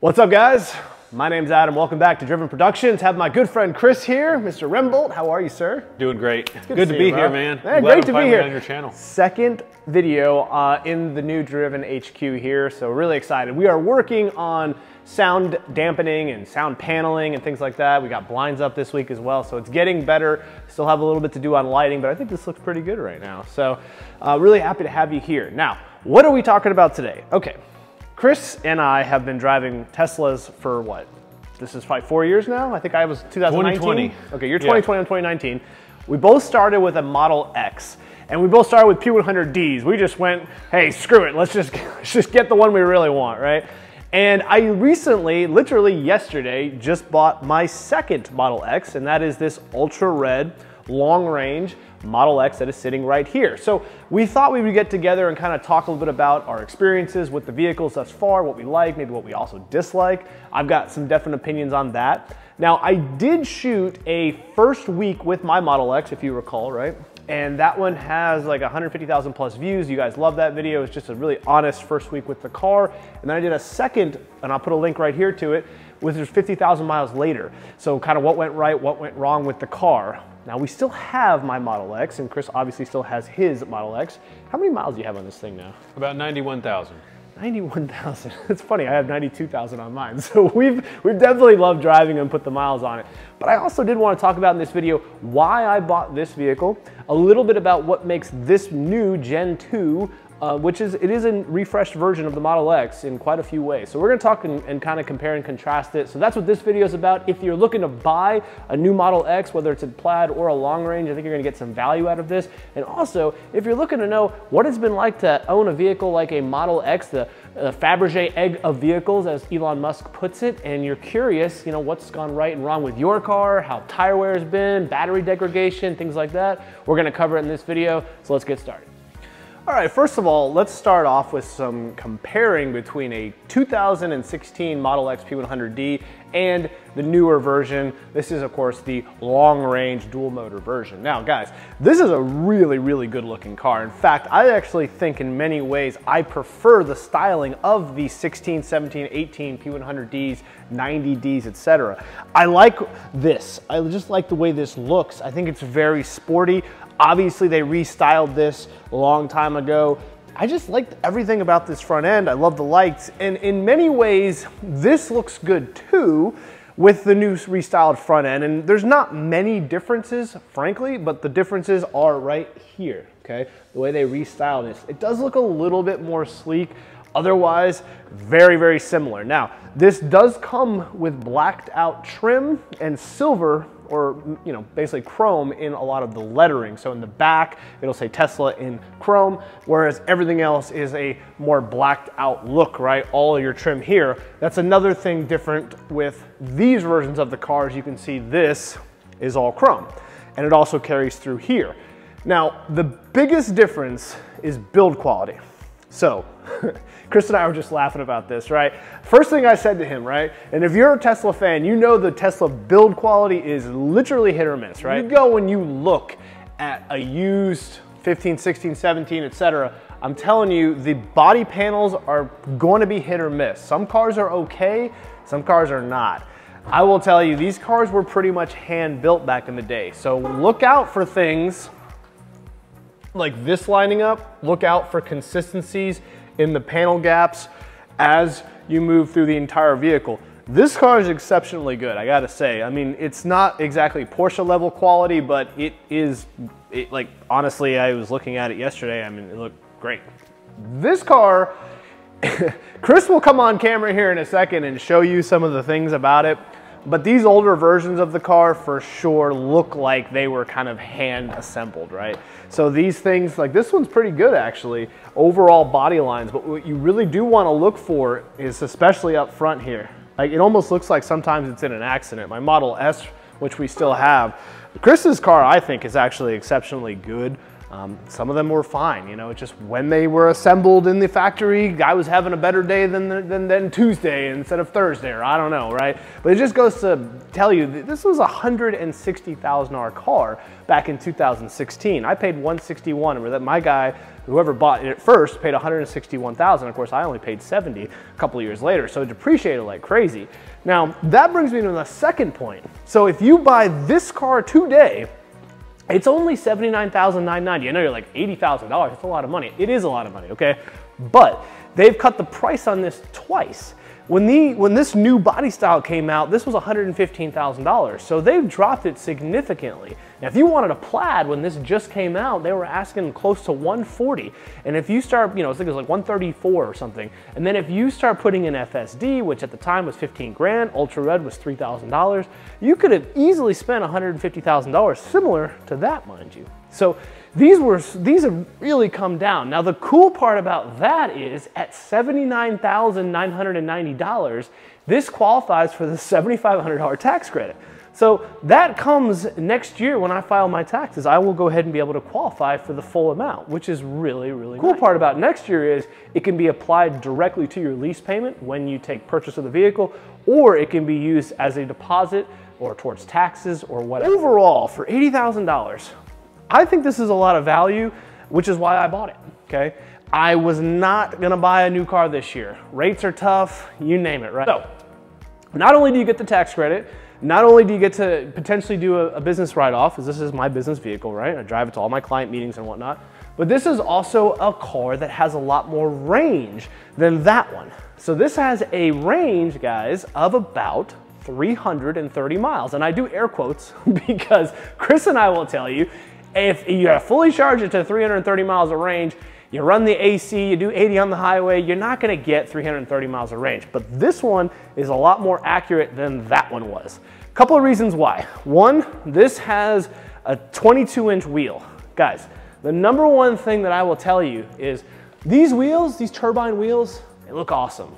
What's up guys? My name's Adam. Welcome back to Driven Productions. Have my good friend Chris here. Mr. Rembolt, how are you, sir? Doing great. Good, Good, to to, be you, here, man. Man, Glad great to be here. on your channel. Second video uh, in the new Driven HQ here, so really excited. We are working on sound dampening and sound paneling and things like that. We got blinds up this week as well, so it's getting better. Still have a little bit to do on lighting, but I think this looks pretty good right now. So uh, really happy to have you here. Now, what are we talking about today? Okay, Chris and I have been driving Teslas for what? This is probably four years now. I think I was 2019. 2020. Okay, you're Yeah. 2020 and 2019. We both started with a Model X, and we both started with P100Ds. We just went, hey, screw it, let's just let's just get the one we really want, right? And I recently, literally yesterday, just bought my second Model X, and that is this ultra red long range Model X that is sitting right here. So we thought we would get together and kind of talk a little bit about our experiences with the vehicles thus far, what we like, maybe what we also dislike. I've got some definite opinions on that. Now I did shoot a first week with my Model X, if you recall, right? And that one has like 150,000 plus views. You guys love that video. It's just a really honest first week with the car. And then I did a second, and I'll put a link right here to it, which is 50,000 miles later. So kind of what went right, what went wrong with the car. Now we still have my Model X, and Chris obviously still has his Model X. How many miles do you have on this thing now? About 91,000. 91,000. It's funny, I have 92,000 on mine. So we've, we've definitely loved driving and put the miles on it. But I also did want to talk about in this video why I bought this vehicle, a little bit about what makes this new Gen 2 uh, which is, it is a refreshed version of the Model X in quite a few ways. So we're gonna talk and, and kind of compare and contrast it. So that's what this video is about. If you're looking to buy a new Model X, whether it's a plaid or a long range, I think you're gonna get some value out of this. And also, if you're looking to know what it's been like to own a vehicle like a Model X, the uh, Fabergé egg of vehicles, as Elon Musk puts it, and you're curious, you know, what's gone right and wrong with your car, how tire wear has been, battery degradation, things like that, we're gonna cover it in this video. So let's get started. All right, first of all, let's start off with some comparing between a 2016 Model X P100D and the newer version. This is, of course, the long-range dual-motor version. Now, guys, this is a really, really good-looking car. In fact, I actually think in many ways I prefer the styling of the 16, 17, 18 P100Ds, 90Ds, etc. I like this. I just like the way this looks. I think it's very sporty. Obviously, they restyled this a long time ago. I just liked everything about this front end. I love the lights. And in many ways, this looks good too with the new restyled front end. And there's not many differences, frankly, but the differences are right here, okay? The way they restyled this. It does look a little bit more sleek. Otherwise, very, very similar. Now, this does come with blacked out trim and silver or you know basically chrome in a lot of the lettering. So in the back, it'll say Tesla in chrome, whereas everything else is a more blacked out look, right? All of your trim here. That's another thing different with these versions of the cars. You can see this is all chrome and it also carries through here. Now, the biggest difference is build quality. So, Chris and I were just laughing about this, right? First thing I said to him, right? And if you're a Tesla fan, you know the Tesla build quality is literally hit or miss, right? You go and you look at a used 15, 16, 17, etc. I'm telling you, the body panels are going to be hit or miss. Some cars are okay, some cars are not. I will tell you, these cars were pretty much hand built back in the day. So look out for things like this lining up, look out for consistencies in the panel gaps as you move through the entire vehicle. This car is exceptionally good, I gotta say. I mean, it's not exactly Porsche level quality, but it is, it, like, honestly, I was looking at it yesterday, I mean, it looked great. This car, Chris will come on camera here in a second and show you some of the things about it. But these older versions of the car for sure look like they were kind of hand assembled, right? So these things, like this one's pretty good actually, overall body lines, but what you really do wanna look for is especially up front here. Like it almost looks like sometimes it's in an accident. My Model S, which we still have, Chris's car I think is actually exceptionally good. Um, some of them were fine, you know, it's just when they were assembled in the factory, guy was having a better day than, than, than Tuesday instead of Thursday, or I don't know, right? But it just goes to tell you, that this was a $160,000 car back in 2016. I paid 161 and that my guy whoever bought it first paid 161,000. Of course, I only paid 70 a couple of years later, so it depreciated like crazy. Now, that brings me to the second point. So if you buy this car today, it's only $79,990. I know you're like $80,000, that's a lot of money. It is a lot of money, okay? But they've cut the price on this twice. When, the, when this new body style came out, this was $115,000. So they've dropped it significantly. Now, if you wanted a plaid when this just came out, they were asking close to 140. And if you start, you know, I think it was like 134 or something. And then if you start putting in FSD, which at the time was 15 grand, Ultra Red was $3,000, you could have easily spent $150,000, similar to that, mind you. So these were these have really come down. Now the cool part about that is at $79,990, this qualifies for the $7,500 tax credit. So that comes next year when I file my taxes. I will go ahead and be able to qualify for the full amount, which is really, really cool nice. part about next year is it can be applied directly to your lease payment when you take purchase of the vehicle, or it can be used as a deposit or towards taxes or whatever. Overall, for $80,000, I think this is a lot of value, which is why I bought it, okay? I was not gonna buy a new car this year. Rates are tough, you name it, right? So, not only do you get the tax credit, not only do you get to potentially do a, a business write-off, as this is my business vehicle, right? I drive it to all my client meetings and whatnot, but this is also a car that has a lot more range than that one. So this has a range, guys, of about 330 miles. And I do air quotes because Chris and I will tell you if you fully charge it to 330 miles of range, you run the AC, you do 80 on the highway, you're not gonna get 330 miles of range. But this one is a lot more accurate than that one was. Couple of reasons why. One, this has a 22 inch wheel. Guys, the number one thing that I will tell you is these wheels, these turbine wheels, they look awesome.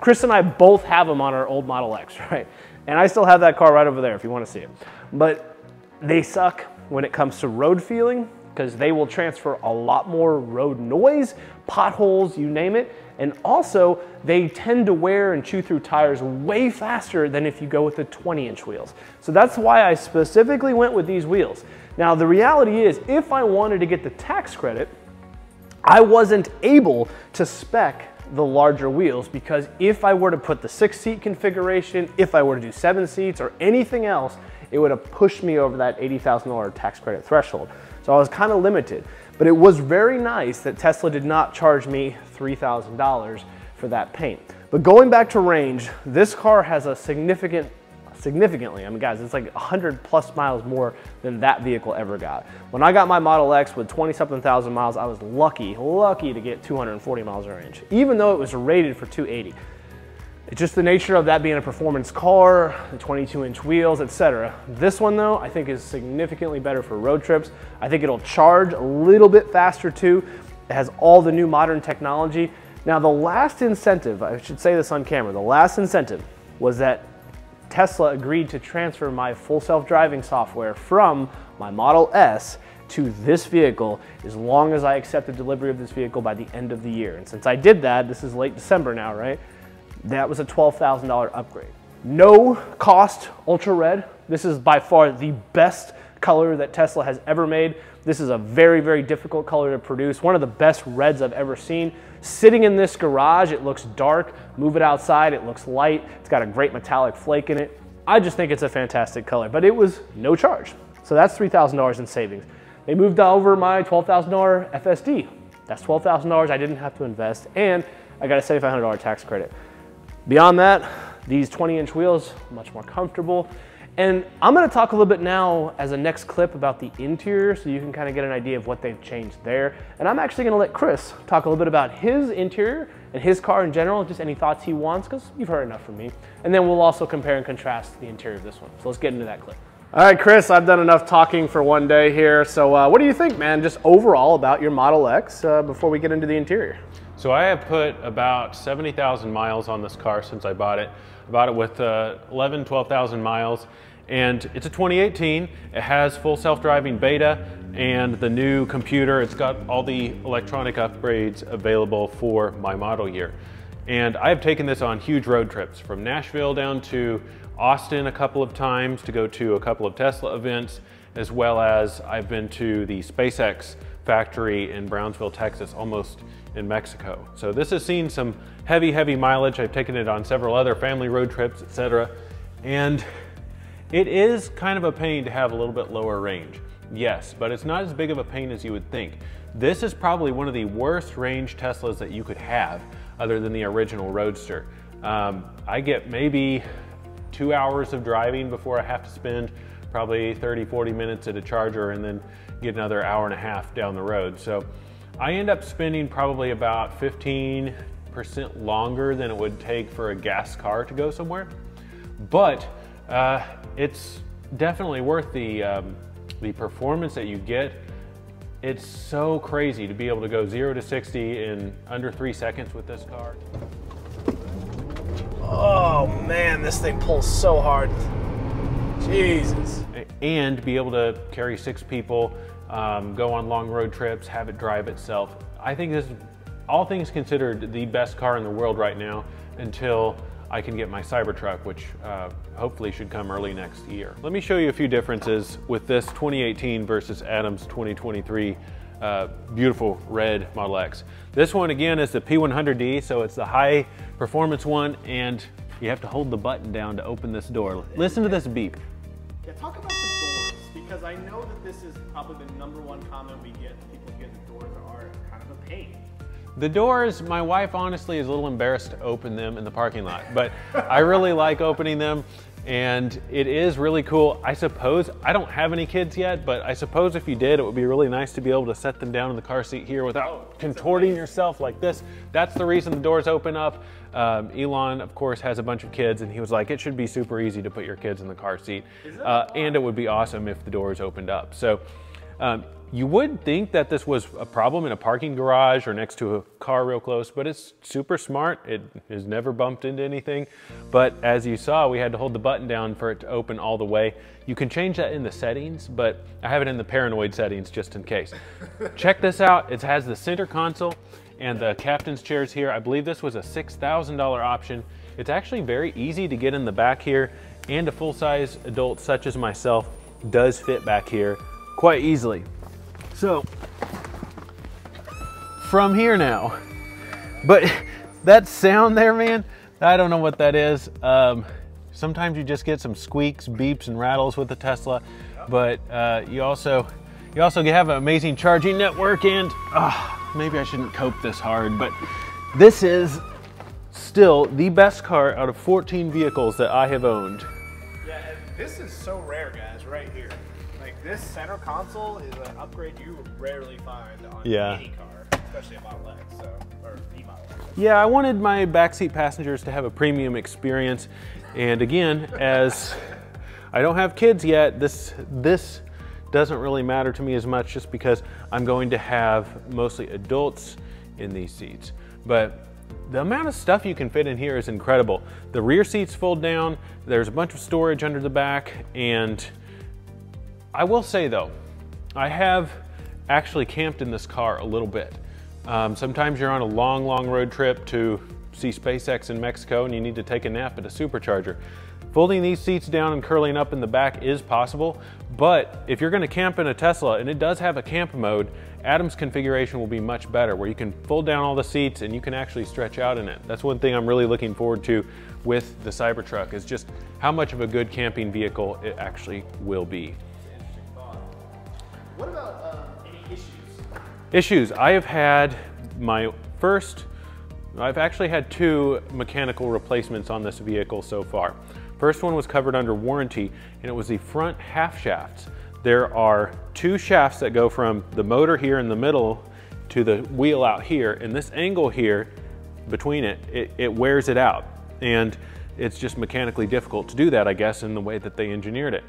Chris and I both have them on our old Model X, right? And I still have that car right over there if you wanna see it. But they suck when it comes to road feeling because they will transfer a lot more road noise, potholes, you name it. And also, they tend to wear and chew through tires way faster than if you go with the 20 inch wheels. So that's why I specifically went with these wheels. Now, the reality is, if I wanted to get the tax credit, I wasn't able to spec the larger wheels because if I were to put the six seat configuration, if I were to do seven seats or anything else, it would have pushed me over that $80,000 tax credit threshold. So I was kind of limited, but it was very nice that Tesla did not charge me $3,000 for that paint. But going back to range, this car has a significant significantly. I mean, guys, it's like 100 plus miles more than that vehicle ever got. When I got my Model X with 20 something thousand miles, I was lucky, lucky to get 240 miles of range, even though it was rated for 280. It's just the nature of that being a performance car, the 22 inch wheels, etc. This one though, I think is significantly better for road trips. I think it'll charge a little bit faster too. It has all the new modern technology. Now the last incentive, I should say this on camera, the last incentive was that Tesla agreed to transfer my full self-driving software from my Model S to this vehicle as long as I accept the delivery of this vehicle by the end of the year. And since I did that, this is late December now, right? That was a $12,000 upgrade. No cost Ultra Red. This is by far the best color that Tesla has ever made. This is a very, very difficult color to produce. One of the best reds I've ever seen. Sitting in this garage, it looks dark. Move it outside, it looks light. It's got a great metallic flake in it. I just think it's a fantastic color, but it was no charge. So that's $3,000 in savings. They moved over my $12,000 FSD. That's $12,000 I didn't have to invest, and I got a $7,500 tax credit. Beyond that, these 20 inch wheels, much more comfortable. And I'm gonna talk a little bit now as a next clip about the interior so you can kind of get an idea of what they've changed there. And I'm actually gonna let Chris talk a little bit about his interior and his car in general, just any thoughts he wants, because you've heard enough from me. And then we'll also compare and contrast the interior of this one. So let's get into that clip. All right, Chris, I've done enough talking for one day here. So uh, what do you think, man, just overall about your Model X uh, before we get into the interior? So I have put about 70,000 miles on this car since I bought it. I bought it with uh, 11, 12,000 miles and it's a 2018. It has full self-driving beta and the new computer. It's got all the electronic upgrades available for my model year. And I've taken this on huge road trips from Nashville down to Austin a couple of times to go to a couple of Tesla events, as well as I've been to the SpaceX factory in Brownsville, Texas, almost in Mexico. So this has seen some heavy, heavy mileage. I've taken it on several other family road trips, etc. And it is kind of a pain to have a little bit lower range. Yes, but it's not as big of a pain as you would think. This is probably one of the worst range Teslas that you could have other than the original Roadster. Um, I get maybe two hours of driving before I have to spend probably 30, 40 minutes at a charger and then get another hour and a half down the road. So I end up spending probably about 15% longer than it would take for a gas car to go somewhere. But uh, it's definitely worth the, um, the performance that you get. It's so crazy to be able to go zero to 60 in under three seconds with this car. Oh man, this thing pulls so hard. Jesus. And be able to carry six people, um, go on long road trips, have it drive itself. I think this all things considered, the best car in the world right now until I can get my Cybertruck, which uh, hopefully should come early next year. Let me show you a few differences with this 2018 versus Adam's 2023 uh, beautiful red Model X. This one again is the P100D, so it's the high performance one, and you have to hold the button down to open this door. Listen to this beep. Yeah, talk about the doors, because I know that this is probably the number one comment we get. People get the doors are kind of a pain. The doors, my wife honestly is a little embarrassed to open them in the parking lot, but I really like opening them and it is really cool. I suppose, I don't have any kids yet, but I suppose if you did, it would be really nice to be able to set them down in the car seat here without oh, contorting yourself like this. That's the reason the doors open up. Um, Elon, of course, has a bunch of kids, and he was like, it should be super easy to put your kids in the car seat. Uh, and it would be awesome if the doors opened up. So um, you would think that this was a problem in a parking garage or next to a car real close, but it's super smart. It has never bumped into anything. But as you saw, we had to hold the button down for it to open all the way. You can change that in the settings, but I have it in the paranoid settings just in case. Check this out. It has the center console and the captain's chairs here. I believe this was a $6,000 option. It's actually very easy to get in the back here and a full-size adult such as myself does fit back here quite easily. So from here now, but that sound there, man, I don't know what that is. Um, sometimes you just get some squeaks, beeps, and rattles with the Tesla, but uh, you also you also have an amazing charging network and uh, maybe I shouldn't cope this hard, but this is still the best car out of 14 vehicles that I have owned. Yeah, this is so rare, guys, right here this center console is an upgrade you rarely find on yeah. any car, especially a Model X, so, or the Model X. Yeah, I wanted my backseat passengers to have a premium experience. And again, as I don't have kids yet, this, this doesn't really matter to me as much just because I'm going to have mostly adults in these seats. But the amount of stuff you can fit in here is incredible. The rear seats fold down, there's a bunch of storage under the back, and I will say though, I have actually camped in this car a little bit. Um, sometimes you're on a long, long road trip to see SpaceX in Mexico and you need to take a nap at a supercharger. Folding these seats down and curling up in the back is possible, but if you're gonna camp in a Tesla, and it does have a camp mode, Adam's configuration will be much better, where you can fold down all the seats and you can actually stretch out in it. That's one thing I'm really looking forward to with the Cybertruck, is just how much of a good camping vehicle it actually will be. What about uh, any issues? Issues. I have had my first, I've actually had two mechanical replacements on this vehicle so far. First one was covered under warranty and it was the front half shafts. There are two shafts that go from the motor here in the middle to the wheel out here and this angle here between it, it, it wears it out. And it's just mechanically difficult to do that, I guess, in the way that they engineered it.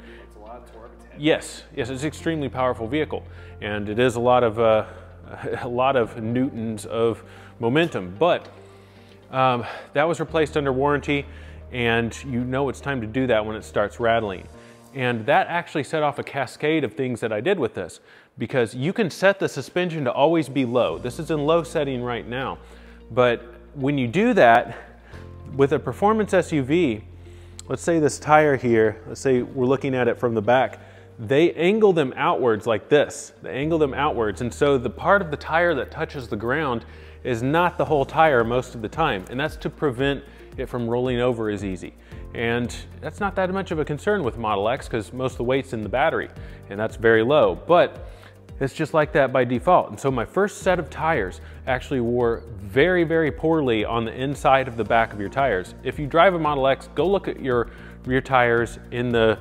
Yes, yes, it's an extremely powerful vehicle, and it is a lot of uh, a lot of newtons of momentum. But um, that was replaced under warranty, and you know it's time to do that when it starts rattling. And that actually set off a cascade of things that I did with this, because you can set the suspension to always be low. This is in low setting right now, but when you do that with a performance SUV, let's say this tire here, let's say we're looking at it from the back, they angle them outwards like this. They angle them outwards. And so the part of the tire that touches the ground is not the whole tire most of the time. And that's to prevent it from rolling over as easy. And that's not that much of a concern with Model X because most of the weight's in the battery and that's very low. But it's just like that by default. And so my first set of tires actually wore very, very poorly on the inside of the back of your tires. If you drive a Model X, go look at your rear tires in the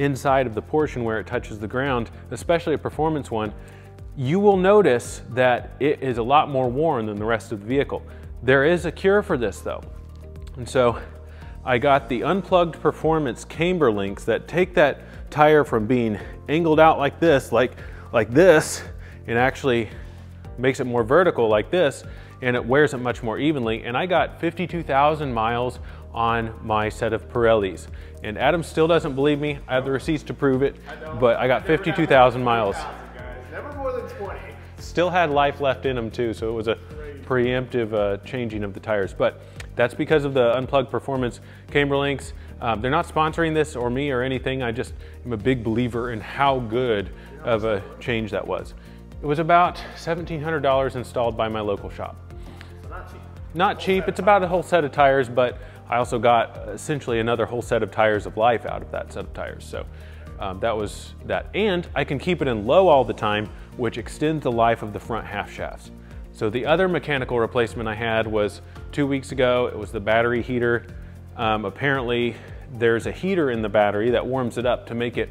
inside of the portion where it touches the ground, especially a performance one, you will notice that it is a lot more worn than the rest of the vehicle. There is a cure for this though. And so I got the unplugged performance camber links that take that tire from being angled out like this, like, like this, and actually makes it more vertical like this, and it wears it much more evenly. And I got 52,000 miles on my set of Pirellis. And Adam still doesn't believe me. I have the receipts to prove it, I but I got 52,000 miles. Never more than 20. Still had life left in them too, so it was a preemptive uh, changing of the tires. But that's because of the Unplugged Performance camber links. Um, they're not sponsoring this or me or anything. I just am a big believer in how good of a change that was. It was about $1,700 installed by my local shop. not cheap. Not cheap. It's about a whole set of tires, but I also got essentially another whole set of tires of life out of that set of tires. So um, that was that. And I can keep it in low all the time, which extends the life of the front half shafts. So the other mechanical replacement I had was two weeks ago. It was the battery heater. Um, apparently there's a heater in the battery that warms it up to make it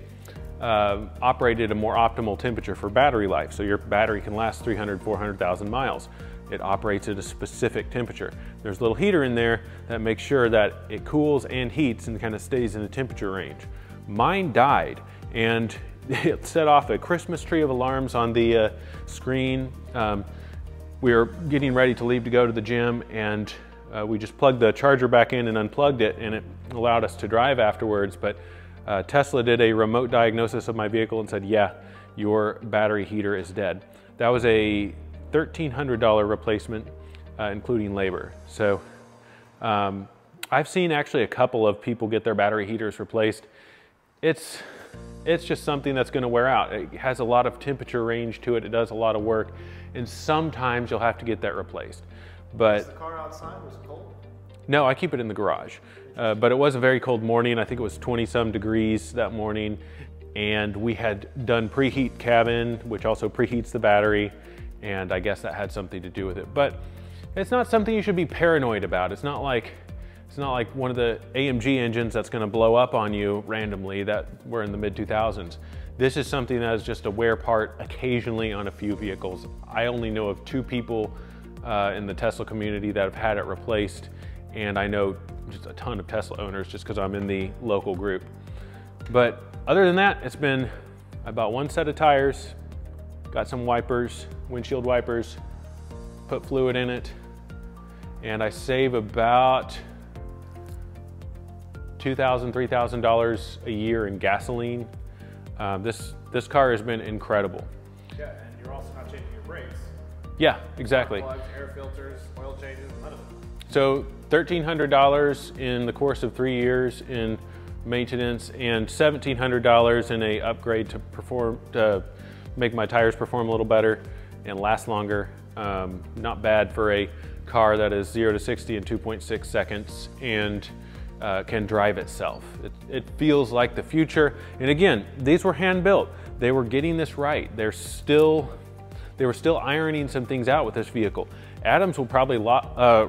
uh, operate at a more optimal temperature for battery life. So your battery can last 300, 400,000 miles. It operates at a specific temperature. There's a little heater in there that makes sure that it cools and heats and kind of stays in the temperature range. Mine died and it set off a Christmas tree of alarms on the uh, screen. Um, we were getting ready to leave to go to the gym and uh, we just plugged the charger back in and unplugged it and it allowed us to drive afterwards. But uh, Tesla did a remote diagnosis of my vehicle and said, yeah, your battery heater is dead. That was a $1,300 replacement, uh, including labor. So um, I've seen actually a couple of people get their battery heaters replaced. It's, it's just something that's gonna wear out. It has a lot of temperature range to it. It does a lot of work. And sometimes you'll have to get that replaced. But was the car outside? Was it cold? No, I keep it in the garage. Uh, but it was a very cold morning. I think it was 20 some degrees that morning. And we had done preheat cabin, which also preheats the battery and I guess that had something to do with it. But it's not something you should be paranoid about. It's not like it's not like one of the AMG engines that's going to blow up on you randomly that were in the mid 2000s. This is something that is just a wear part occasionally on a few vehicles. I only know of two people uh, in the Tesla community that have had it replaced, and I know just a ton of Tesla owners just because I'm in the local group. But other than that, it's been about one set of tires, got some wipers, windshield wipers, put fluid in it, and I save about $2,000, $3,000 a year in gasoline. Um, this, this car has been incredible. Yeah, and you're also not changing your brakes. Yeah, exactly. Plugs, air filters, oil changes, none of them. So $1,300 in the course of three years in maintenance and $1,700 in a upgrade to perform, to make my tires perform a little better and last longer. Um, not bad for a car that is 0 to 60 in 2.6 seconds and uh, can drive itself. It, it, feels like the future. And again, these were hand built. They were getting this right. They're still, they were still ironing some things out with this vehicle. Adams will probably uh,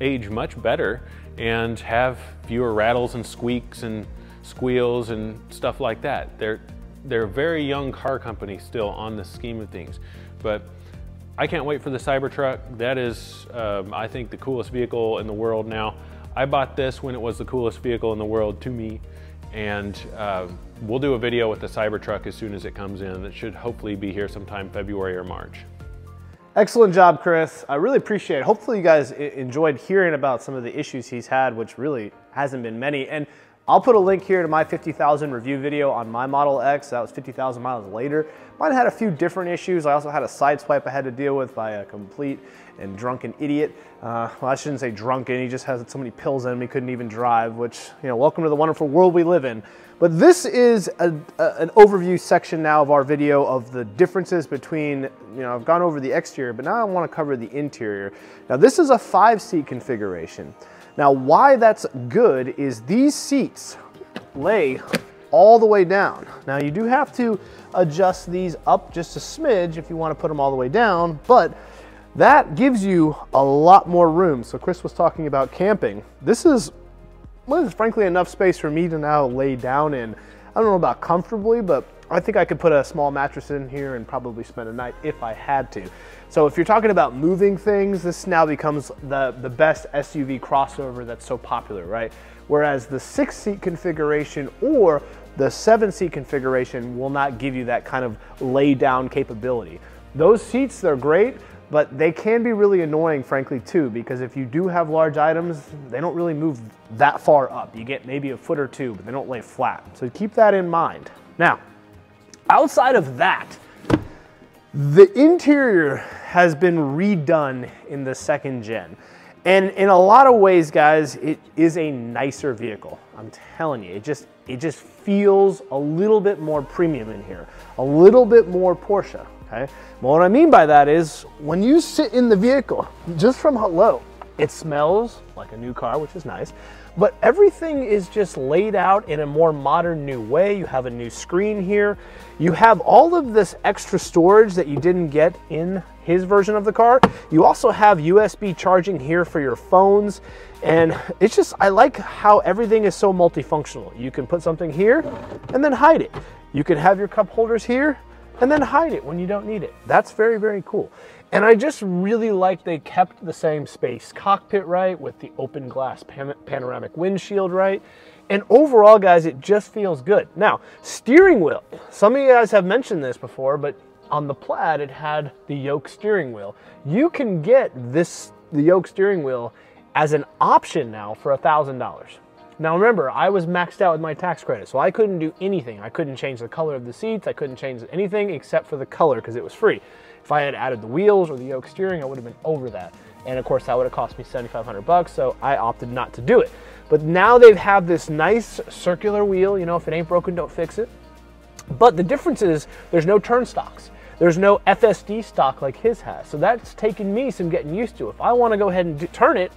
age much better and have fewer rattles and squeaks and squeals and stuff like that. They're, they're a very young car company still on the scheme of things. But I can't wait for the Cybertruck. That is, um, I think, the coolest vehicle in the world now. I bought this when it was the coolest vehicle in the world to me. And uh, we'll do a video with the Cybertruck as soon as it comes in. It should hopefully be here sometime February or March. Excellent job, Chris. I really appreciate it. Hopefully you guys enjoyed hearing about some of the issues he's had, which really hasn't been many. And I'll put a link here to my 50,000 review video on my Model X. That was 50,000 miles later. Mine had a few different issues. I also had a side swipe I had to deal with by a complete and drunken idiot. Uh, well, I shouldn't say drunken. He just has so many pills in him he couldn't even drive, which, you know, welcome to the wonderful world we live in. But this is a, a, an overview section now of our video of the differences between, you know, I've gone over the exterior, but now I want to cover the interior. Now this is a five seat configuration. Now why that's good is these seats lay all the way down. Now you do have to adjust these up just a smidge if you want to put them all the way down, but that gives you a lot more room. So Chris was talking about camping. This is, well, this is frankly enough space for me to now lay down in. I don't know about comfortably, but I think I could put a small mattress in here and probably spend a night if I had to. So if you're talking about moving things, this now becomes the, the best SUV crossover that's so popular, right? Whereas the six seat configuration or the seven seat configuration will not give you that kind of lay down capability. Those seats, they're great, but they can be really annoying, frankly, too, because if you do have large items, they don't really move that far up. You get maybe a foot or two, but they don't lay flat. So keep that in mind. Now, outside of that, the interior has been redone in the second gen. And in a lot of ways, guys, it is a nicer vehicle. I'm telling you, it just it just feels a little bit more premium in here, a little bit more Porsche. Okay. Well, what I mean by that is when you sit in the vehicle, just from hello, it smells like a new car, which is nice, but everything is just laid out in a more modern new way. You have a new screen here. You have all of this extra storage that you didn't get in his version of the car. You also have USB charging here for your phones. And it's just, I like how everything is so multifunctional. You can put something here and then hide it. You can have your cup holders here and then hide it when you don't need it. That's very, very cool. And I just really like they kept the same space cockpit right with the open glass pan panoramic windshield right. And overall, guys, it just feels good. Now, steering wheel. Some of you guys have mentioned this before, but on the Plaid, it had the yoke steering wheel. You can get this, the yoke steering wheel as an option now for a $1,000. Now remember, I was maxed out with my tax credit, so I couldn't do anything. I couldn't change the color of the seats, I couldn't change anything except for the color because it was free. If I had added the wheels or the yoke steering, I would have been over that. And of course, that would have cost me 7,500 bucks, so I opted not to do it. But now they have had this nice circular wheel, you know, if it ain't broken, don't fix it. But the difference is there's no turn stocks. There's no FSD stock like his has. So that's taken me some getting used to. If I want to go ahead and do, turn it,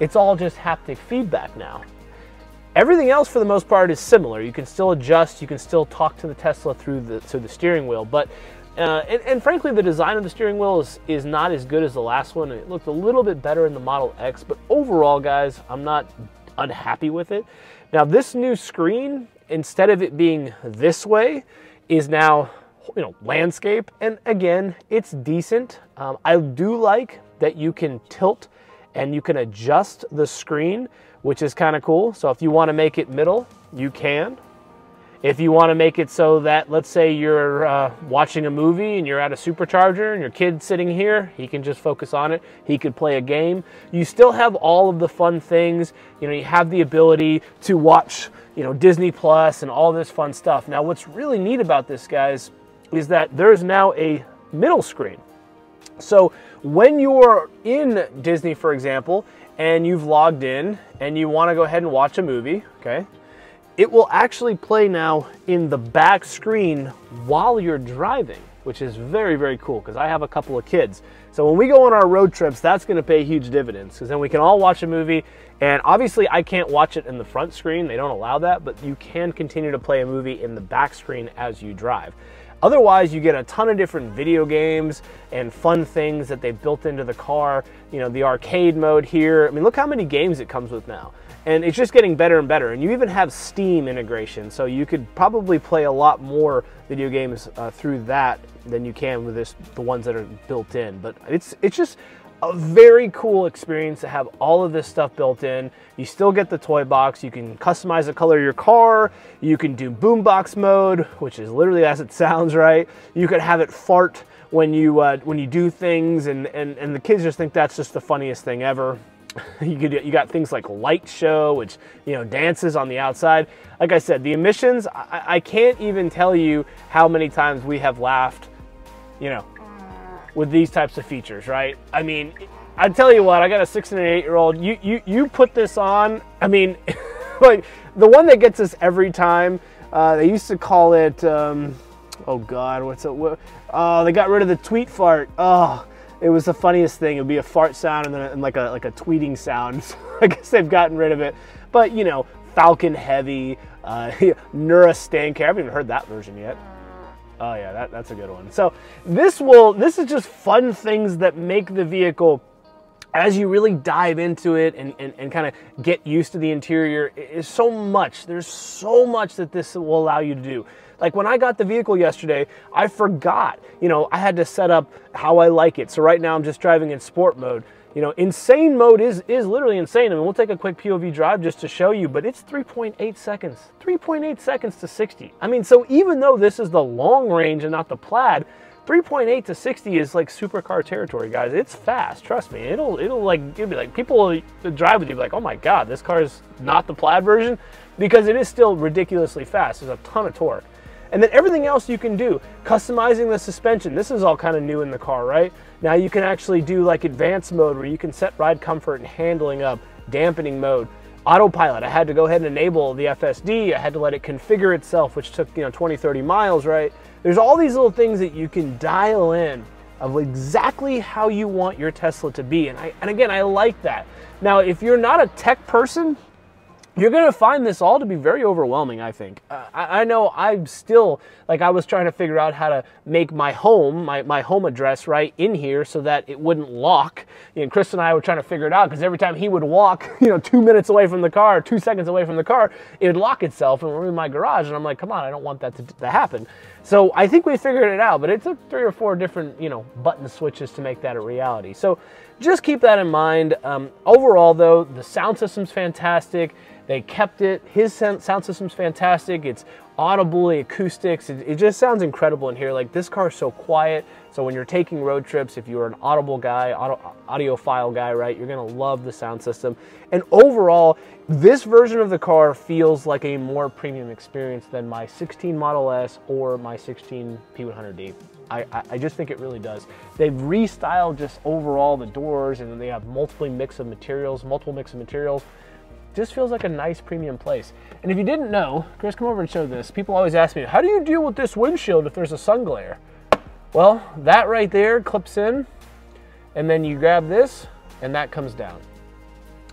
it's all just haptic feedback now. Everything else for the most part is similar. You can still adjust, you can still talk to the Tesla through the, through the steering wheel, but uh, and, and, frankly, the design of the steering wheel is, is not as good as the last one. It looked a little bit better in the Model X, but overall, guys, I'm not unhappy with it. Now, this new screen, instead of it being this way, is now, you know, landscape. And again, it's decent. Um, I do like that you can tilt and you can adjust the screen, which is kind of cool. So if you want to make it middle, you can. If you want to make it so that, let's say you're uh, watching a movie and you're at a supercharger and your kid's sitting here, he can just focus on it. He could play a game. You still have all of the fun things. You know, you have the ability to watch, you know, Disney Plus and all this fun stuff. Now, what's really neat about this, guys, is that there's now a middle screen. So when you're in Disney, for example, and you've logged in and you want to go ahead and watch a movie, okay, it will actually play now in the back screen while you're driving, which is very, very cool because I have a couple of kids. So when we go on our road trips, that's going to pay huge dividends because then we can all watch a movie. And obviously, I can't watch it in the front screen, they don't allow that, but you can continue to play a movie in the back screen as you drive. Otherwise, you get a ton of different video games and fun things that they've built into the car. You know, the arcade mode here. I mean, look how many games it comes with now. And it's just getting better and better. And you even have Steam integration, so you could probably play a lot more video games uh, through that than you can with this, the ones that are built in. But it's it's just a very cool experience to have all of this stuff built in. You still get the toy box. You can customize the color of your car. You can do boombox mode, which is literally as it sounds, right? You could have it fart when you uh, when you do things, and, and and the kids just think that's just the funniest thing ever. you could you got things like light show, which you know dances on the outside. Like I said, the emissions. I, I can't even tell you how many times we have laughed, you know, with these types of features, right? I mean, I tell you what, I got a six and an eight year old. You you you put this on. I mean, like the one that gets us every time. Uh, they used to call it. Um, oh God, what's it? What, oh, they got rid of the tweet fart. Oh it was the funniest thing. It would be a fart sound and then and like a like a tweeting sound. So I guess they've gotten rid of it. But you know, Falcon Heavy, uh, Neurastink. I haven't even heard that version yet. Oh yeah, that, that's a good one. So this will this is just fun things that make the vehicle as you really dive into it and, and, and kind of get used to the interior, is so much. There's so much that this will allow you to do. Like when I got the vehicle yesterday, I forgot, you know, I had to set up how I like it. So right now I'm just driving in sport mode. You know, insane mode is, is literally insane. I mean, we'll take a quick POV drive just to show you, but it's 3.8 seconds, 3.8 seconds to 60. I mean, so even though this is the long range and not the plaid, 3.8 to 60 is like supercar territory, guys. It's fast. Trust me. It'll it'll like you'll be like people will drive with you like, oh my god, this car is not the plaid version because it is still ridiculously fast. There's a ton of torque. And then everything else you can do, customizing the suspension. This is all kind of new in the car, right? Now you can actually do like advanced mode where you can set ride comfort and handling up, dampening mode. Autopilot, I had to go ahead and enable the FSD. I had to let it configure itself, which took, you know, 20, 30 miles, right? There's all these little things that you can dial in of exactly how you want your Tesla to be. And I, and again, I like that. Now, if you're not a tech person, you're going to find this all to be very overwhelming, I think. Uh, I, I, know I'm still, like, I was trying to figure out how to make my home, my, my home address, right, in here so that it wouldn't lock. You know, Chris and I were trying to figure it out because every time he would walk, you know, two minutes away from the car, two seconds away from the car, it would lock itself and we're in my garage. And I'm like, come on, I don't want that to, to happen. So I think we figured it out, but it took three or four different, you know, button switches to make that a reality. So just keep that in mind. Um, overall, though, the sound system's fantastic. They kept it. His sound system's fantastic. It's audible, the acoustics. It, it, just sounds incredible in here. Like this car is so quiet. So when you're taking road trips, if you're an audible guy, audio, audiophile guy, right, you're gonna love the sound system. And overall, this version of the car feels like a more premium experience than my 16 Model S or my 16 P100D. I, I, just think it really does. They've restyled just overall the doors and they have multiple mix of materials, multiple mix of materials just feels like a nice premium place. And if you didn't know, Chris, come over and show this. People always ask me, how do you deal with this windshield if there's a sun glare? Well, that right there clips in, and then you grab this, and that comes down.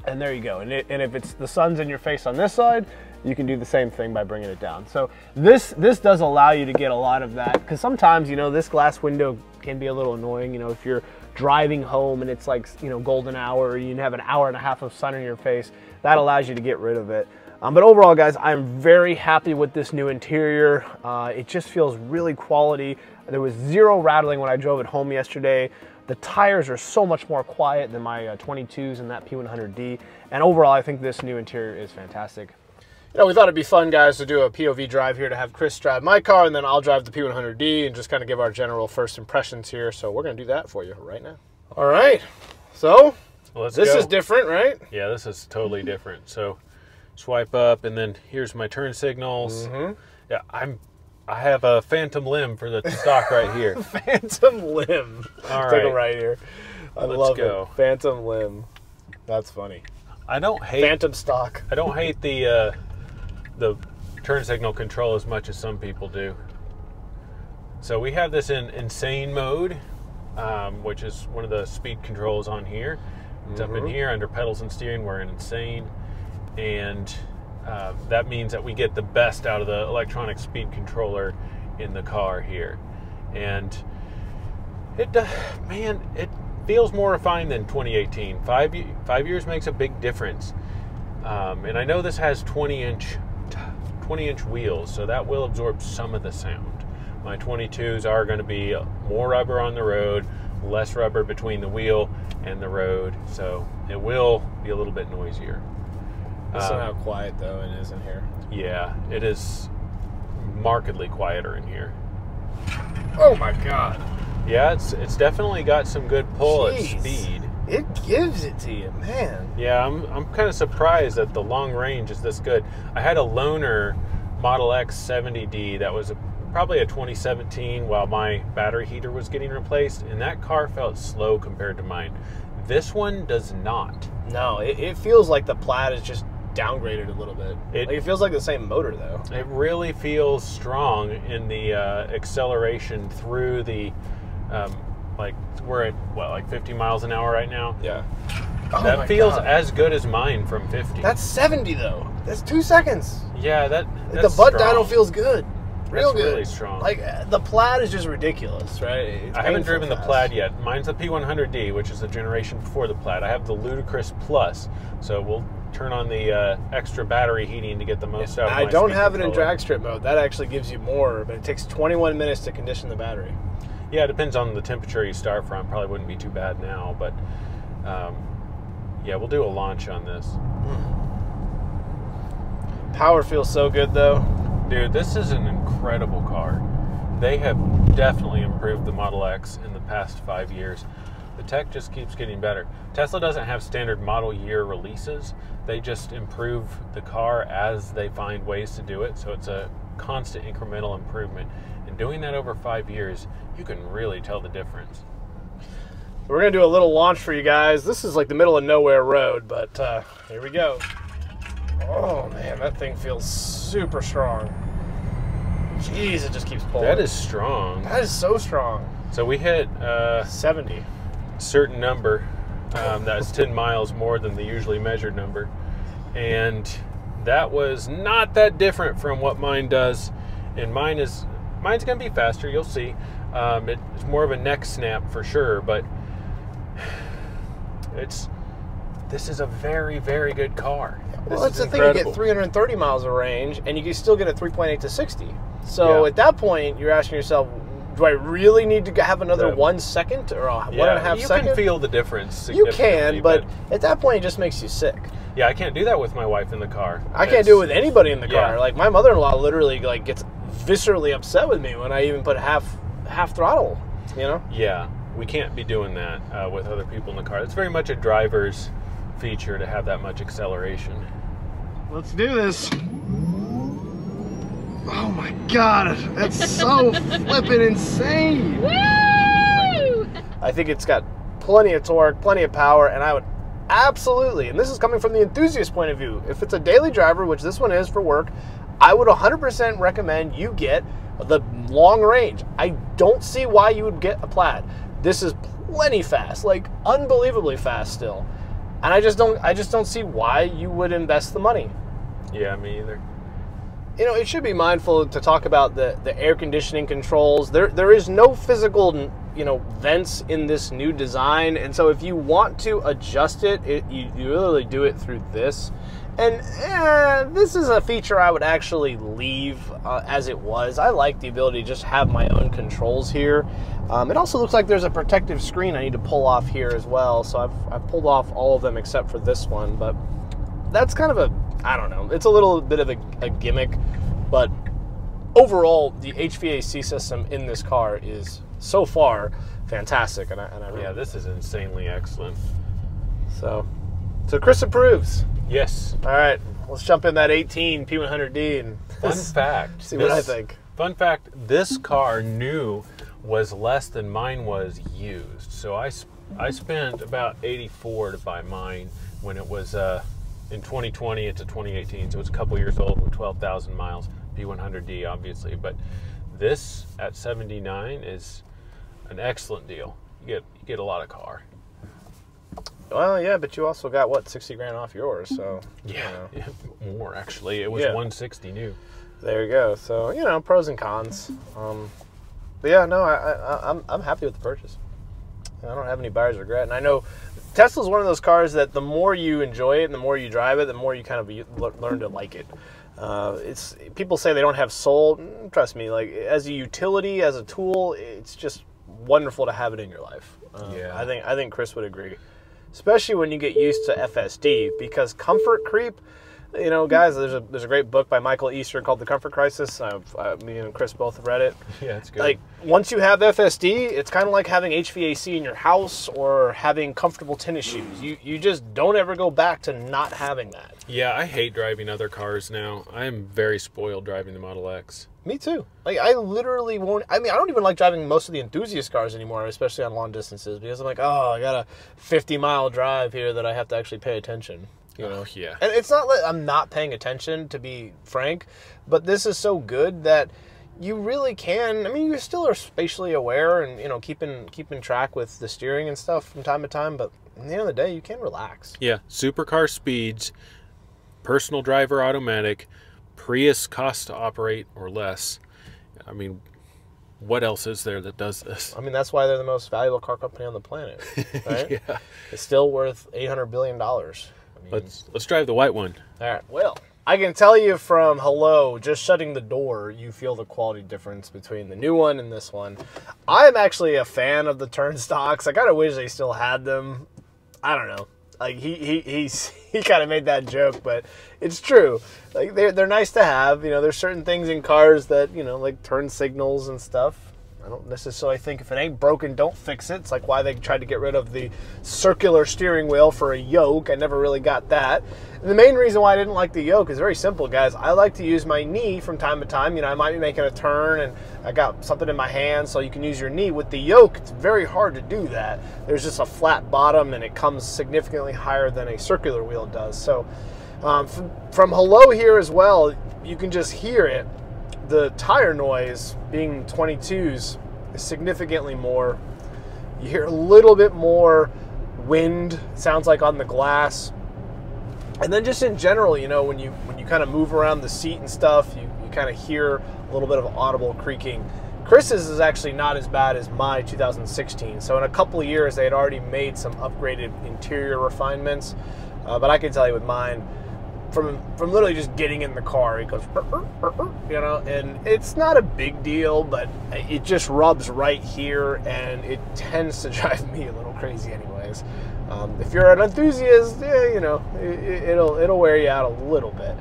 And there you go. And, it, and if it's the sun's in your face on this side, you can do the same thing by bringing it down. So this this does allow you to get a lot of that because sometimes you know this glass window can be a little annoying. You know if you're driving home and it's like you know golden hour, or you have an hour and a half of sun in your face that allows you to get rid of it. Um, but overall, guys, I'm very happy with this new interior. Uh, it just feels really quality. There was zero rattling when I drove it home yesterday. The tires are so much more quiet than my uh, 22s and that P100D. And overall, I think this new interior is fantastic. You know, we thought it'd be fun, guys, to do a POV drive here to have Chris drive my car, and then I'll drive the P100D and just kind of give our general first impressions here. So we're going to do that for you right now. All right. So Let's this go. is different, right? Yeah, this is totally different. So swipe up, and then here's my turn signals. Mm-hmm. Yeah, I'm. I have a phantom limb for the stock right here. phantom limb. All Take a right here. I Let's love go. it. Phantom limb. That's funny. I don't hate. Phantom stock. I don't hate the uh, the turn signal control as much as some people do. So we have this in insane mode, um, which is one of the speed controls on here. It's mm-hmm. up in mm-hmm. here under pedals and steering. We're in insane, and uh, that means that we get the best out of the electronic speed controller in the car here, and it uh, man, it feels more refined than 2018. Five five years makes a big difference, um, and I know this has 20 inch 20 inch wheels, so that will absorb some of the sound. My 22s are going to be more rubber on the road, less rubber between the wheel and the road, so it will be a little bit noisier. Listen um, how quiet though it is in here. Yeah, it is markedly quieter in here. Oh my god. Yeah, it's it's definitely got some good pull Jeez. at speed. It gives it to you, man. Yeah, I'm, I'm kind of surprised that the long range is this good. I had a loaner Model X 70D that was a, probably a 2017 while my battery heater was getting replaced, and that car felt slow compared to mine. This one does not. No, it, it feels like the Plaid is just downgraded a little bit. It- like, it feels like the same motor though. It really feels strong in the uh, acceleration through the, um, like we're at what like 50 miles an hour right now. Yeah. that feels as good as mine from 50. That's 70 though. That's two seconds. yeah, that the butt strong. dyno feels good. Real That's good. really strong. Like uh, the Plaid is just ridiculous, right? It's I haven't painful driven the. Plaid yet. Mine's the P100D, which is the generation before the Plaid. I have the Ludicrous Plus, so we'll turn on the uh, extra battery heating to get the most out. of it. I don't have it in drag strip mode. That actually gives you more, but it takes 21 minutes to condition the battery. Yeah, it depends on the temperature you start from. Probably wouldn't be too bad now, but um, yeah, we'll do a launch on this. Power feels so good though. Dude, this is an incredible car. They have definitely improved the Model X in the past five years. The tech just keeps getting better. Tesla doesn't have standard model year releases. They just improve the car as they find ways to do it. So it's a constant incremental improvement. And doing that over five years, you can really tell the difference. We're gonna do a little launch for you guys. This is like the middle of nowhere road, but uh, here we go. Oh man, that thing feels super strong. Jeez, it just keeps pulling. That is strong. that is so strong. So we hit uh, 70. a certain number um, that's 10 miles more than the usually measured number. And that was not that different from what mine does. And mine is mine's going to be faster, you'll see. Um, it's more of a neck snap for sure, but it's this is a very very good car. This Well, that's is the thing. You get 330 miles of range, and you can still get a 3.8 to 60. So Yeah. at that point, you're asking yourself, do I really need to have another The- one second or a one Yeah, and a half you can feel the difference. you can, but at that point, it just makes you sick. yeah, I can't do that with my wife in the car. I can't do it with anybody in the Yeah. car. Like my mother-in-law literally like gets viscerally upset with me when I even put half half throttle. You know? Yeah, we can't be doing that uh, with other people in the car. It's very much a driver's feature to have that much acceleration. Let's do this. Oh my god, that's so flippin' insane. Woo! I think it's got plenty of torque, plenty of power, and I would absolutely, and this is coming from the enthusiast point of view, if it's a daily driver, which this one is for work, I would 100% recommend you get the long range. I don't see why you would get a plaid. This is plenty fast, like unbelievably fast still. And I just don't I just don't see why you would invest the money Yeah, me either. you know, it should be mindful to talk about the, the air conditioning controls. There there is no physical, you know, vents in this new design, and so if you want to adjust it, it you, you literally do it through this. And eh, this is a feature I would actually leave uh, as it was. I like the ability to just have my own controls here. Um, it also looks like there's a protective screen I need to pull off here as well. So I've, I've pulled off all of them except for this one, but that's kind of a I don't know. It's a little bit of a, a gimmick, but overall, the HVAC system in this car is so far fantastic, and I, and I really, Yeah, this is insanely excellent. so so Chris approves. Yes. All right, let's jump in that 18 P100D and Fun fact. see what I this- think. Fun fact: This car new was less than mine was used. So I I spent about 84 to buy mine when it was uh, in 2020. It's a 2018, so it's a couple years old with 12,000 miles. P100D, obviously, but this at 79 is an excellent deal. You get you get a lot of car. Well, yeah, but you also got what 60 grand off yours, so you know. more actually. It was Yeah. 160 new. There you go. So you know, pros and cons. Um, but yeah, no, I, I, I'm I'm happy with the purchase. I don't have any buyer's regret, and I know Tesla's one of those cars that the more you enjoy it and the more you drive it, the more you kind of learn to like it. Uh, it's people say they don't have soul. Mm, Trust me, like as a utility, as a tool, it's just wonderful to have it in your life. Um, Yeah. I think I think Chris would agree, especially when you get used to FSD because comfort creep you know, guys, there's a there's a great book by Michael Easter called The Comfort Crisis. I've, uh, me and Chris both read it. Yeah, it's good. Like once you have FSD, it's kind of like having HVAC in your house or having comfortable tennis shoes. You you just don't ever go back to not having that. yeah, I hate driving other cars now. I am very spoiled driving the Model X. Me too. Like I literally won't. I mean, I don't even like driving most of the enthusiast cars anymore, especially on long distances, because I'm like, oh, I got a 50 mile drive here that I have to actually pay attention. You know. Oh, yeah. And it's not that I'm not paying attention, to be frank, but this is so good that you really can. I mean, you still are spatially aware and you know keeping keeping track with the steering and stuff from time to time, but at the end of the day, you can relax. Yeah, supercar speeds, personal driver automatic, Prius cost to operate or less. I mean, what else is there that does this? I mean, that's why they're the most valuable car company on the planet, right? Yeah. It's still worth 800 billion dollars. Let's let's drive the white one. All right. Well, I can tell you from hello, just shutting the door, you feel the quality difference between the new one and this one. I'm actually a fan of the turn stocks. I kind of wish they still had them. I don't know. Like he he he's, he kind of made that joke, but it's true. Like they're they're nice to have. You know, there's certain things in cars that you know, like turn signals and stuff. I don't necessarily think if it ain't broken, don't fix it. It's like why they tried to get rid of the circular steering wheel for a yoke. I never really got that. And the main reason why I didn't like the yoke is very simple, guys. I like to use my knee from time to time. You know, I might be making a turn and I got something in my hand, so you can use your knee. With the yoke, it's very hard to do that. There's just a flat bottom and it comes significantly higher than a circular wheel does. So, um, from, from hello here as well, you can just hear it the tire noise being 22s is significantly more. You hear a little bit more wind, sounds like on the glass. And then just in general, you know, when you when you kind of move around the seat and stuff, you, you kind of hear a little bit of audible creaking. Chris's is actually not as bad as my 2016. So in a couple of years, they had already made some upgraded interior refinements. Uh, but I can tell you with mine, from from literally just getting in the car. It goes, "Burr, burr, burr, burr," you know, and it's not a big deal, but it just rubs right here, and it tends to drive me a little crazy, anyways. Um, if you're an enthusiast, yeah, you know, it, it'll it'll wear you out a little bit.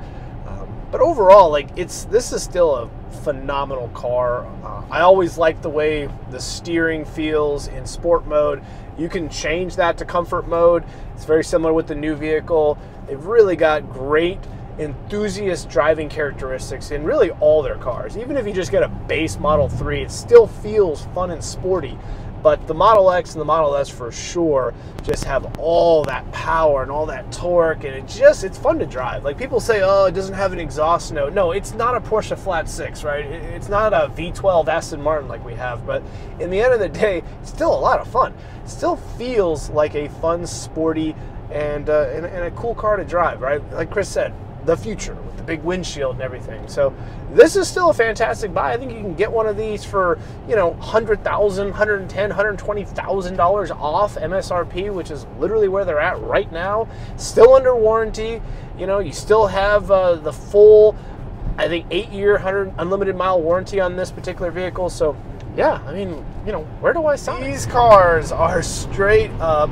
Um, but overall, like it's this is still a phenomenal car. Uh, I always like the way the steering feels in sport mode. You can change that to comfort mode. It's very similar with the new vehicle. They've really got great enthusiast driving characteristics in really all their cars. Even if you just get a base Model 3, it still feels fun and sporty. But the Model X and the Model S for sure just have all that power and all that torque, and it just it's fun to drive. Like people say, oh, it doesn't have an exhaust note. No, it's not a Porsche Flat Six, right? It's not a V12 Aston Martin like we have. But in the end of the day, it's still a lot of fun. It still feels like a fun, sporty, and, uh, and, and a cool car to drive, right? Like Chris said, the future with the big windshield and everything. So this is still a fantastic buy. I think you can get one of these for, you know, 100,000, 110, 120,000 dollars off MSRP, which is literally where they're at right now. Still under warranty. You know, you still have uh, the full I think 8-year 100 unlimited mile warranty on this particular vehicle. So, yeah, I mean, you know, where do I sign? These cars are straight up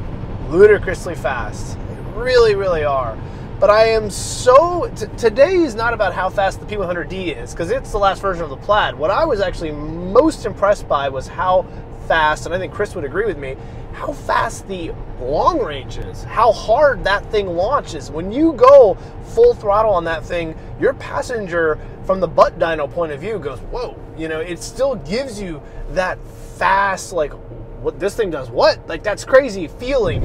ludicrously fast. They really, really are. But I am so. Today is not about how fast the P100D is, because it's the last version of the Plaid. What I was actually most impressed by was how fast, and I think Chris would agree with me, how fast the long range is, how hard that thing launches. When you go full throttle on that thing, your passenger, from the butt dyno point of view, goes, whoa. You know, it still gives you that fast, like, what this thing does what? Like that's crazy feeling.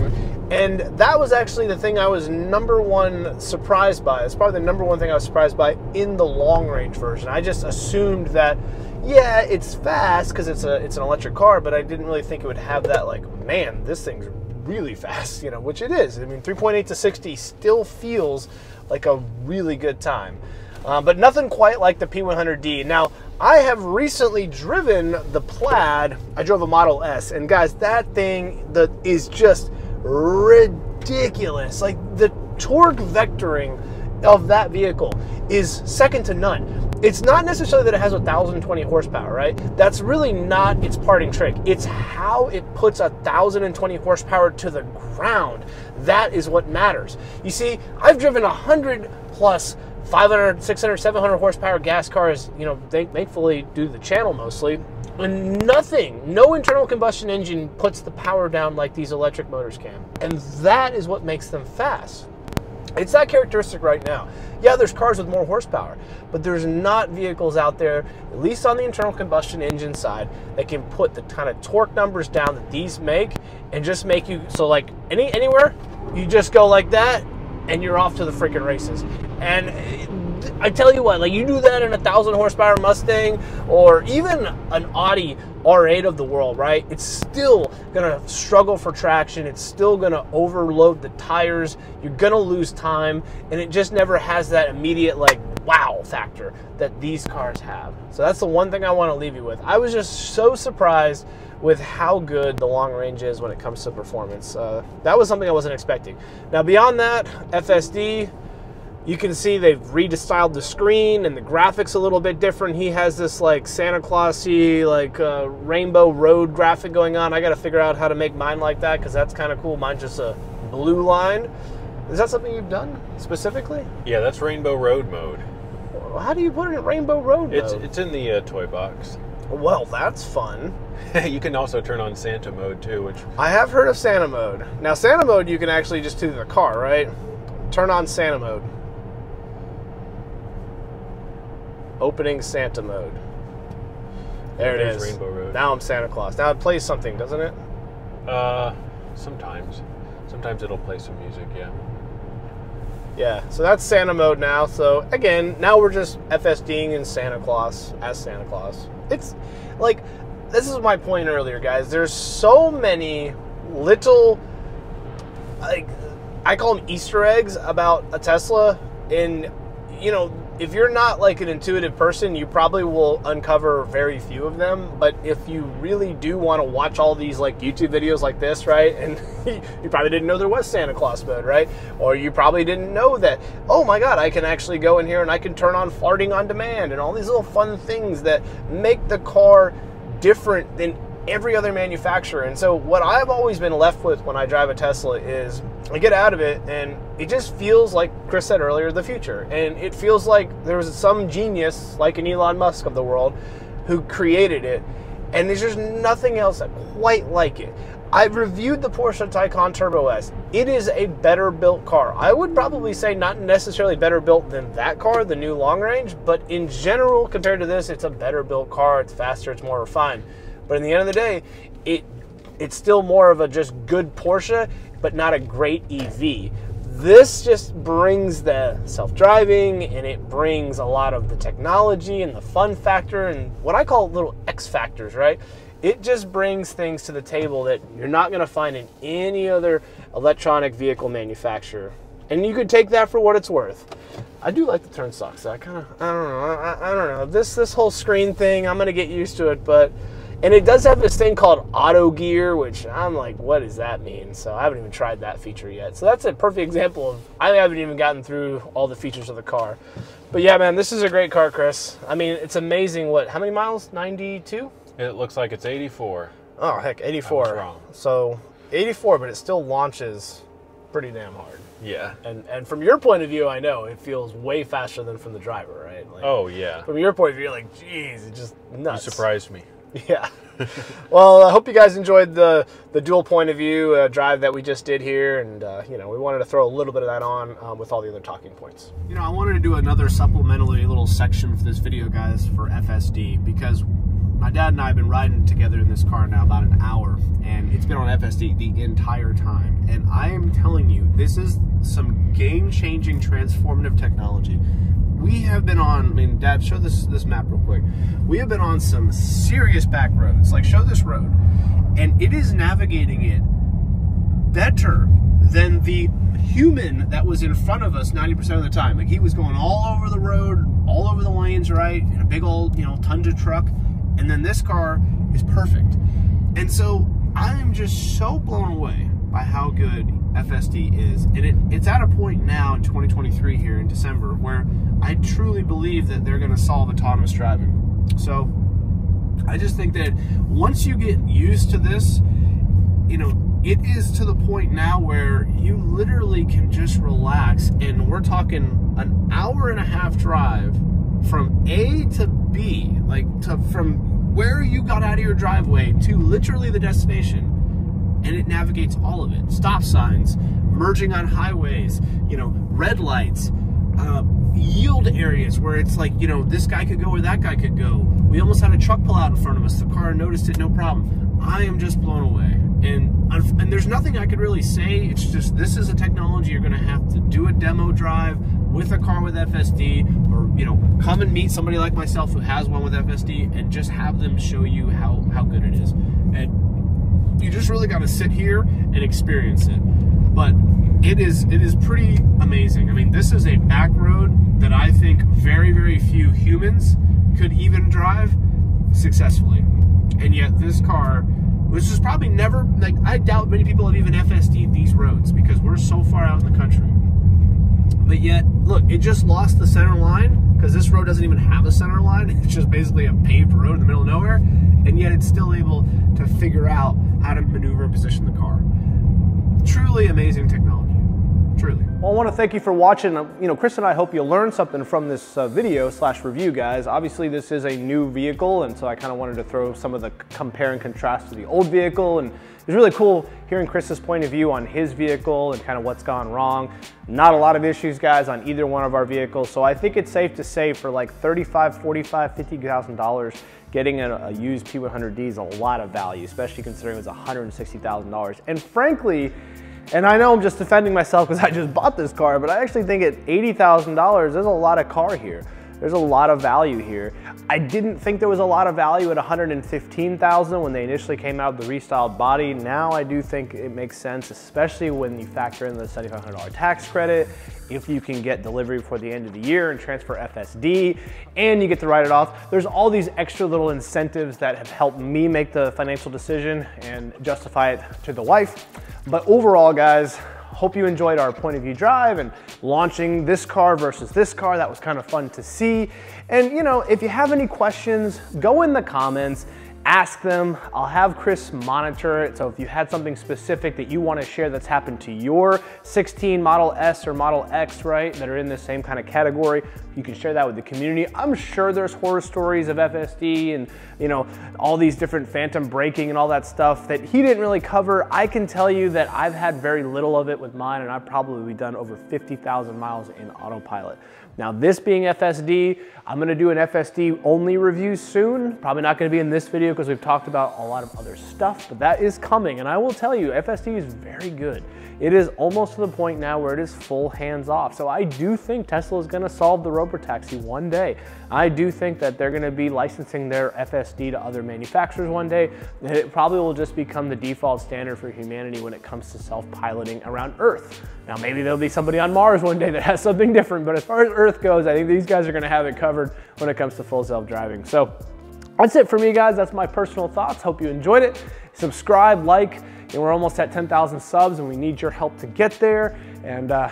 And that was actually the thing i was number one surprised by. It's probably the number one thing i was surprised by in the long range version. I just assumed that yeah it's fast because it's a it's an electric car but i didn't really think it would have that like man this thing's really fast you know which it is. I mean 3.8 to 60 still feels like a really good time. Uh, but nothing quite like the P100D. Now, I have recently driven the Plaid. I drove a Model S, and guys, that thing that is just ridiculous. Like the torque vectoring of that vehicle is second to none. It's not necessarily that it has 1,020 horsepower, right? That's really not its parting trick. It's how it puts 1,020 horsepower to the ground. That is what matters. You see, I've driven 100 plus 500, 600, 700 horsepower gas cars, you know, they thankfully do the channel mostly. And nothing, no internal combustion engine puts the power down like these electric motors can. And that is what makes them fast. It's that characteristic right now. Yeah, there's cars with more horsepower, but there's not vehicles out there, at least on the internal combustion engine side, that can put the kind of torque numbers down that these make and just make you so like any anywhere, you just go like that and you're off to the freaking races. And I tell you what, like you do that in a thousand horsepower Mustang or even an Audi R8 of the world, right? It's still gonna struggle for traction. It's still gonna overload the tires. You're gonna lose time, and it just never has that immediate like wow factor that these cars have. So that's the one thing I want to leave you with. I was just so surprised with how good the long range is when it comes to performance. Uh, that was something I wasn't expecting. Now beyond that, FSD you can see they've redestyled the screen and the graphics a little bit different. He has this like Santa Clausy like uh, rainbow road graphic going on. I got to figure out how to make mine like that because that's kind of cool. Mine's just a blue line. Is that something you've done specifically? Yeah, that's Rainbow Road mode. How do you put it in Rainbow Road It's mode? it's in the uh, toy box. Well, that's fun. you can also turn on Santa mode too, which I have heard of Santa mode. Now, Santa mode you can actually just do the car, right? Turn on Santa mode. Opening Santa mode. There it is. Rainbow Road. Now I'm Santa Claus. Now it plays something, doesn't it? uh, sometimes sometimes it'll play some music. Yeah. Yeah. So that's Santa mode now. So again, now we're just FSDing in Santa Claus as Santa Claus. It's like this is my point earlier, guys. There's so many little like I call them Easter eggs about a Tesla. And you know, if you're not like an intuitive person, you probably will uncover very few of them. But if you really do want to watch all these like YouTube videos like this, right? And you probably didn't know there was Santa Claus mode, right? Or you probably didn't know that, oh my God, I can actually go in here and I can turn on farting on demand and all these little fun things that make the car different than every other manufacturer. And so what I've always been left with when I drive a Tesla is I get out of it and it just feels like Chris said earlier, the future. And it feels like there was some genius like an Elon Musk of the world who created it. And there's just nothing else quite like it. I've reviewed the Porsche Taycan Turbo S. It is a better built car. I would probably say not necessarily better built than that car, the new long range, but in general, compared to this, it's a better built car. It's faster, it's more refined. But in the end of the day, it it's still more of a just good Porsche, but not a great EV. This just brings the self-driving and it brings a lot of the technology and the fun factor and what I call little X factors, right? It just brings things to the table that you're not going to find in any other electronic vehicle manufacturer. And you could take that for what it's worth. I do like the turn socks. I kind of, I don't know, I, I don't know. This this whole screen thing, I'm gonna get used to it, but and it does have this thing called auto gear, which I'm like, what does that mean? So I haven't even tried that feature yet. So that's a perfect example of I haven't even gotten through all the features of the car. But yeah, man, this is a great car, Chris. I mean, it's amazing. What? How many miles? 92? It looks like it's 84. Oh heck, 84. wrong. So 84, but it still launches pretty damn hard. Yeah. And and from your point of view, I know it feels way faster than from the driver, right? Like, Oh yeah. From your point of view, you're like, geez, it just nuts. You surprised me. Yeah. well, I hope you guys enjoyed the the dual point of view uh, drive that we just did here, and uh, you know we wanted to throw a little bit of that on um, with all the other talking points. You know, I wanted to do another supplementary little section for this video, guys, for FSD because my dad and I have been riding together in this car now about an hour, and it's been on FSD the entire time. And I am telling you, this is some game-changing, transformative technology we have been on. I mean, Dad, show this this map real quick. We have been on some serious back roads. Like, show this road, and it is navigating it better than the human that was in front of us 90% of the time. Like, he was going all over the road, all over the lanes, right, in a big old, you know, Tundra truck, and then this car is perfect. And so I am just so blown away by how good FSD is. And it, it's at a point now in 2023 here in December where I truly believe that they're going to solve autonomous driving. So I just think that once you get used to this, you know, it is to the point now where you literally can just relax and we're talking an hour and a half drive from A to B, like to from where you got out of your driveway to literally the destination and it navigates all of it. Stop signs, merging on highways, you know, red lights, uh, yield areas where it's like, you know, this guy could go or that guy could go. We almost had a truck pull out in front of us. The car noticed it, no problem. I am just blown away. And, and there's nothing I could really say. It's just this is a technology you're going to have to do a demo drive with a car with FSD or, you know, come and meet somebody like myself who has one with FSD and just have them show you how, how good it is. And you just really got to sit here and experience it. But it is it is pretty amazing. I mean, this is a back road that I think very very few humans could even drive successfully, and yet this car, which is probably never like I doubt many people have even FSD'd these roads because we're so far out in the country. But yet, look, it just lost the center line because this road doesn't even have a center line. It's just basically a paved road in the middle of nowhere, and yet it's still able to figure out how to maneuver and position the car. Truly amazing technology truly. Well, I want to thank you for watching. Uh, you know, Chris and I hope you learned something from this uh, video slash review, guys. Obviously, this is a new vehicle, and so I kind of wanted to throw some of the compare and contrast to the old vehicle, and it was really cool hearing Chris's point of view on his vehicle and kind of what's gone wrong. Not a lot of issues, guys, on either one of our vehicles, so I think it's safe to say for like 35, 45, 50,000 dollars, getting a, a used P100D is a lot of value, especially considering it was $160,000. And frankly, and I know I'm just defending myself because I just bought this car, but I actually think at $80,000, there's a lot of car here. There's a lot of value here. I didn't think there was a lot of value at 115,000 when they initially came out with the restyled body. Now I do think it makes sense, especially when you factor in the $7,500 tax credit, if you can get delivery before the end of the year and transfer FSD, and you get to write it off. There's all these extra little incentives that have helped me make the financial decision and justify it to the wife. But overall, guys, hope you enjoyed our point of view drive and launching this car versus this car. That was kind of fun to see. And you know, if you have any questions, go in the comments ask them. I'll have Chris monitor it. So if you had something specific that you want to share that's happened to your 16 Model S or Model X, right, that are in the same kind of category, you can share that with the community. I'm sure there's horror stories of FSD and, you know, all these different phantom braking and all that stuff that he didn't really cover. I can tell you that I've had very little of it with mine and I've probably done over 50,000 miles in autopilot. Now this being FSD, I'm gonna do an FSD only review soon. Probably not gonna be in this video because we've talked about a lot of other stuff, but that is coming. And I will tell you, FSD is very good. It is almost to the point now where it is full hands off. So I do think Tesla is gonna solve the robotaxi one day. I do think that they're gonna be licensing their FSD to other manufacturers one day. It probably will just become the default standard for humanity when it comes to self-piloting around Earth. Now maybe there'll be somebody on Mars one day that has something different, but as far as Earth goes, I think these guys are gonna have it covered when it comes to full self-driving. So that's it for me, guys. That's my personal thoughts. Hope you enjoyed it. Subscribe, like, and we're almost at 10,000 subs and we need your help to get there. And uh,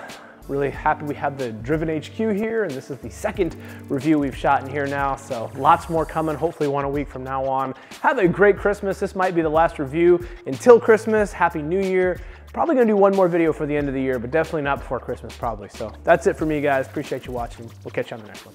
really happy we have the Driven HQ here and this is the second review we've shot in here now. So lots more coming, hopefully one a week from now on. Have a great Christmas. This might be the last review until Christmas. Happy New Year. Probably gonna do one more video for the end of the year, but definitely not before Christmas probably. So that's it for me guys. Appreciate you watching. We'll catch you on the next one.